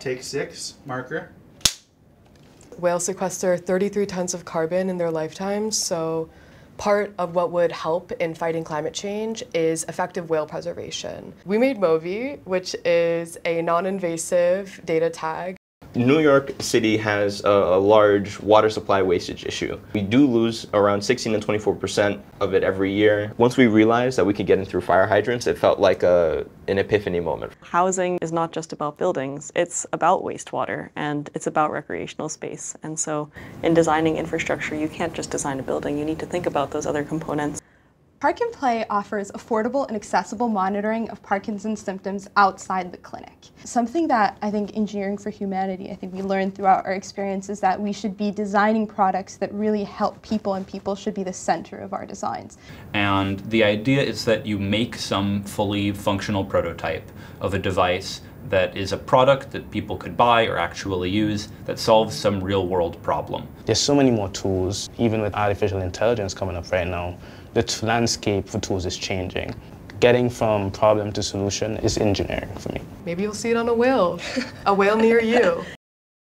Take six, marker. Whales sequester 33 tons of carbon in their lifetimes, so part of what would help in fighting climate change is effective whale preservation. We made MOVI, which is a non-invasive data tag New York City has a, a, large water supply wastage issue. We do lose around 16 and 24 percent of it every year. Once we realized that we could get in through fire hydrants, it felt like a, an epiphany moment. Housing is not just about buildings, it's about wastewater and it's about recreational space. And so in designing infrastructure, you can't just design a building, you need to think about those other components. Park and Play offers affordable and accessible monitoring of Parkinson's symptoms outside the clinic. Something that I think Engineering for Humanity, I think we learned throughout our experience is that we should be designing products that really help people and people should be the center of our designs. And the idea is that you make some fully functional prototype of a device that is a product that people could buy or actually use that solves some real world problem. There's so many more tools, even with artificial intelligence coming up right now the landscape for tools is changing. Getting from problem to solution is engineering for me. Maybe you'll see it on a whale, a whale near you.